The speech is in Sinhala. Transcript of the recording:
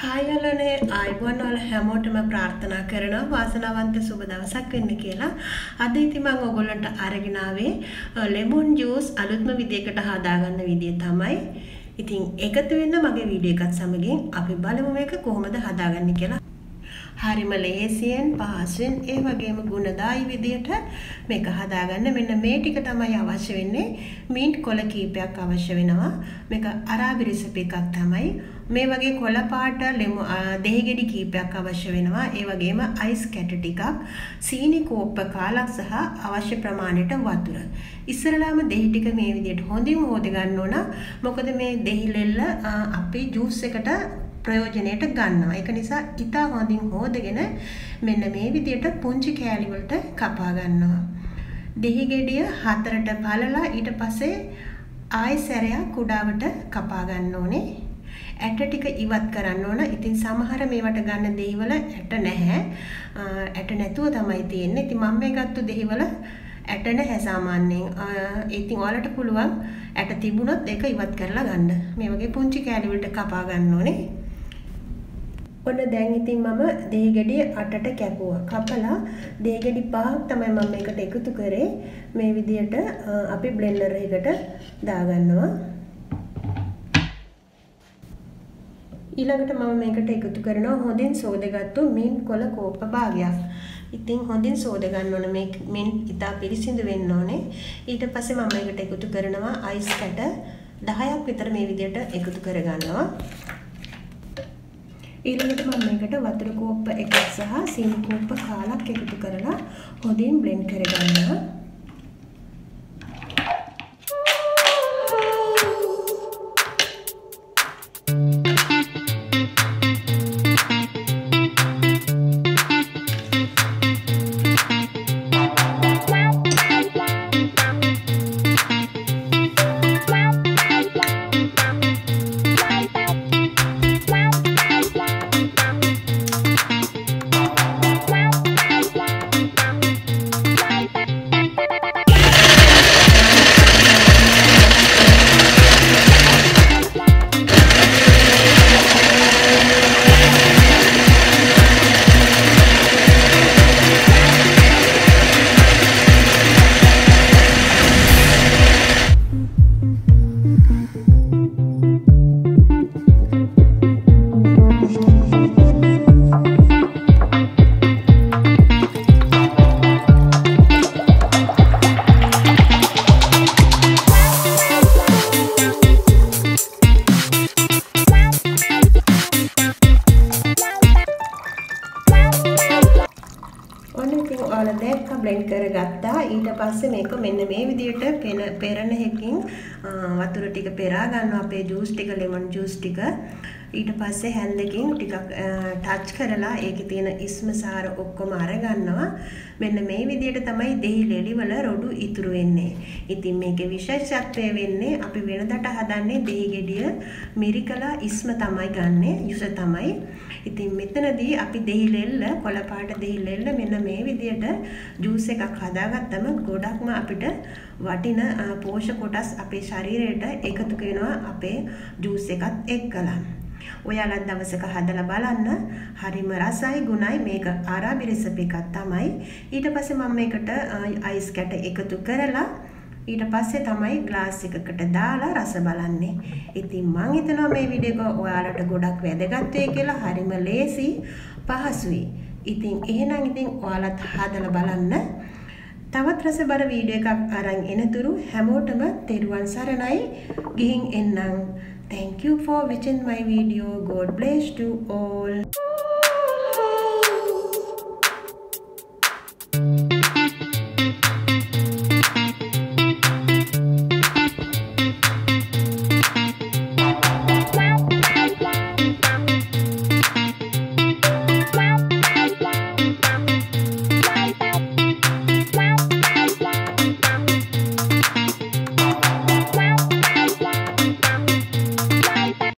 හායලනේ අයිබෝන් වල හැමෝටම ප්‍රාර්ථනා කරනවා වාසනාවන්ත සුබ දවසක් වෙන්න කියලා. අද ඉතින් මම ඔයගොල්ලන්ට අරගෙන ආවේ ලෙමොන් ජූස් අලුත්ම විදියකට හදාගන්න විදිය තමයි. ඉතින් එකතු වෙන්න මගේ වීඩියෝ එකත් සමගින් අපි බලමු මේක කොහොමද හදාගන්නේ කියලා. හරිම ලේසියෙන් පහසුවෙන් ඒ වගේම ගුණදායි විදියට මේක හදාගන්න. මෙන්න මේ ටික තමයි අවශ්‍ය වෙන්නේ. මීට් කොළ කීපයක් අවශ්‍ය වෙනවා. මේක අරාබි රෙසිපි එකක් තමයි. මේ වගේ කොළ පාට ලෙමු දෙහි ගෙඩි කීපයක් අවශ්‍ය වෙනවා. ඒ වගේම අයිස් කැට ටිකක් සීනි කෝප්ප කාලක් සහ අවශ්‍ය ප්‍රමාණයට වතුර. ඉස්සරලාම දෙහි ටික මේ විදියට හොඳින් හොද ගන්න ඕන. මොකද මේ දෙහි ලෙල්ල අපි ජූස් එකට ප්‍රයෝජනයට ගන්නවා. ඒක නිසා ඉතා හොඳින් හොදගෙන මෙන්න මේ විදියට පුංචි කෑලි වලට කපා ගන්නවා. දෙහි ගෙඩිය හතරට පළලා ඊට පස්සේ ආයෙ සැරයක් කුඩාවට කපා ගන්න ඕනේ. ඇට ටික ඉවත් කරන්න ඕන. ඉතින් සමහර මේවට ගන්න දෙහිවල ඇට නැහැ. ඇට නැතුව තමයි තියෙන්නේ. ඉතින් මම මේ ගත්ත දෙහිවල ඇට නැහැ සාමාන්‍යයෙන්. ඉතින් ඔයාලට පුළුවන් ඇට තිබුණොත් ඒක ඉවත් කරලා ගන්න. මේ වගේ පුංචි කෑලි වලට කපා ගන්න ඕනේ. ඔන්න දැන් ඉතින් මම දේගෙඩි අටට කැපුවා. කපලා දේගෙඩි පහක් තමයි මම මේකට එකතු කරේ. මේ විදියට අපි බ්ලෙන්ඩර් එකකට දාගන්නවා. ඊළඟට මම මේකට එකතු කරනවා හොඳින් සෝදගත්තු මින් කොළ කෝප්ප භාගයක්. ඉතින් හොඳින් සෝද ගන්න ඕන මේ මින් ඉතා පිරිසිදු වෙන්න ඕනේ. ඊට පස්සේ මම මේකට එකතු කරනවා අයිස් කැට 10ක් විතර මේ විදියට එකතු කරගන්නවා. ඊළඟට මම මේකට වතුර කෝප්ප එකක් සහ සීනි කෝප්ප කාලක් එකතු කරලා හොඳින් බ්ලෙන්ඩ් කරගන්නවා. කරගත්තා ඊට පස්සේ මේක මෙන්න මේ විදිහට පෙන පෙරණ හැකින් වතුර ටික පෙරා ගන්නවා. අපේ ජූස් ටික ලෙමන් ජූස් ටික. ඊට පස්සේ හැන්දකින් ටිකක් ටච් කරලා ඒකේ තියෙන ඉස්ම සාර ඔක්කොම අරගන්නවා. මෙන්න මේ විදිහට තමයි දෙහි ලෙලි වල රොඩු ඉතුරු වෙන්නේ. ඉතින් මේකේ විශේෂත්වය වෙන්නේ අපි වෙනදට හදන්නේ දෙහි ගෙඩිය මිරිකලා ඉස්ම තමයි ගන්නෙ යුස තමයි. ඉතින් මෙතනදී අපි දෙහි ලෙල්ල කොළ පාට දෙහි ලෙල්ල මෙන්න මේ විදියට ජූස් එකක් හදාගත්තම ගොඩක්ම අපිට වටින පෝෂක කොටස් අපේ ශරීරයට එකතු වෙනවා අපේ ජූස් එකත් එක්කලා. ඔයාලත් දවසක හදලා බලන්න. හරිම රසයි ගුණයි මේක ආරාබි රෙසිපි එකක් තමයි. ඊට පස්සේ මම මේකට අයිස් කැට එකතු කරලා ඊට පස්සේ තමයි ග්ලාස් එකකට දාලා රස බලන්නේ. ඉතින් මං හිතනවා මේ වීඩියෝ එක ඔයාලට ගොඩක් වැදගත් වෙයි කියලා. හරිම ලේසි, පහසුයි. ඉතින් එහෙනම් ඉතින් ඔයාලත් හදලා බලන්න. තවත් රසබර වීඩියෝ එකක් අරන් එනතුරු හැමෝටම තෙරුවන් සරණයි. ගිහින් එන්නම්. Thank you for watching my video. God bless you all.